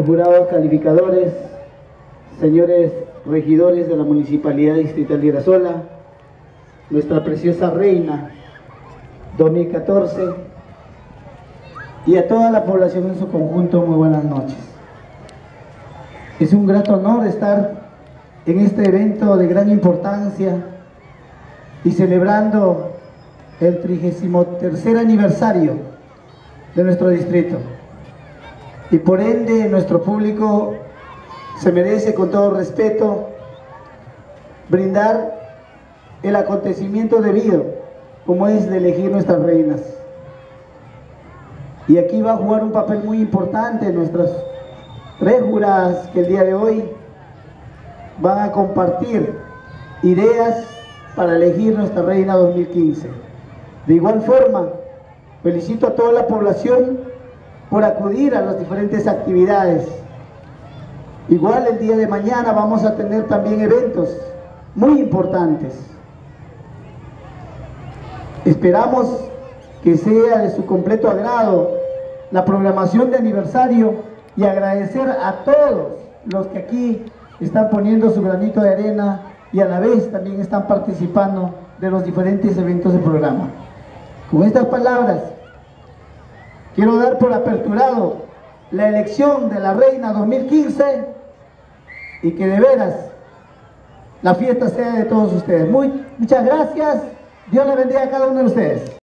Jurados calificadores, señores regidores de la Municipalidad Distrital de Irasola, nuestra preciosa reina 2014 y a toda la población en su conjunto, muy buenas noches. Es un grato honor estar en este evento de gran importancia y celebrando el 33 aniversario de nuestro distrito y por ende nuestro público se merece con todo respeto brindar el acontecimiento debido, como es de elegir nuestras reinas. Y aquí va a jugar un papel muy importante nuestras tres juradas que el día de hoy van a compartir ideas para elegir nuestra reina 2015. De igual forma, felicito a toda la población por acudir a las diferentes actividades. Igual el día de mañana vamos a tener también eventos muy importantes. Esperamos que sea de su completo agrado la programación de aniversario y agradecer a todos los que aquí están poniendo su granito de arena y a la vez también están participando de los diferentes eventos del programa. Con estas palabras Quiero dar por aperturado la elección de la reina 2015 y que de veras la fiesta sea de todos ustedes. Muy, muchas gracias. Dios le bendiga a cada uno de ustedes.